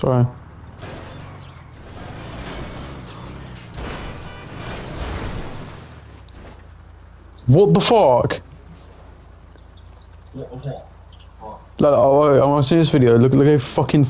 Sorry. What the fuck? What? What? Like, oh, I want to see this video. Look, look how fucking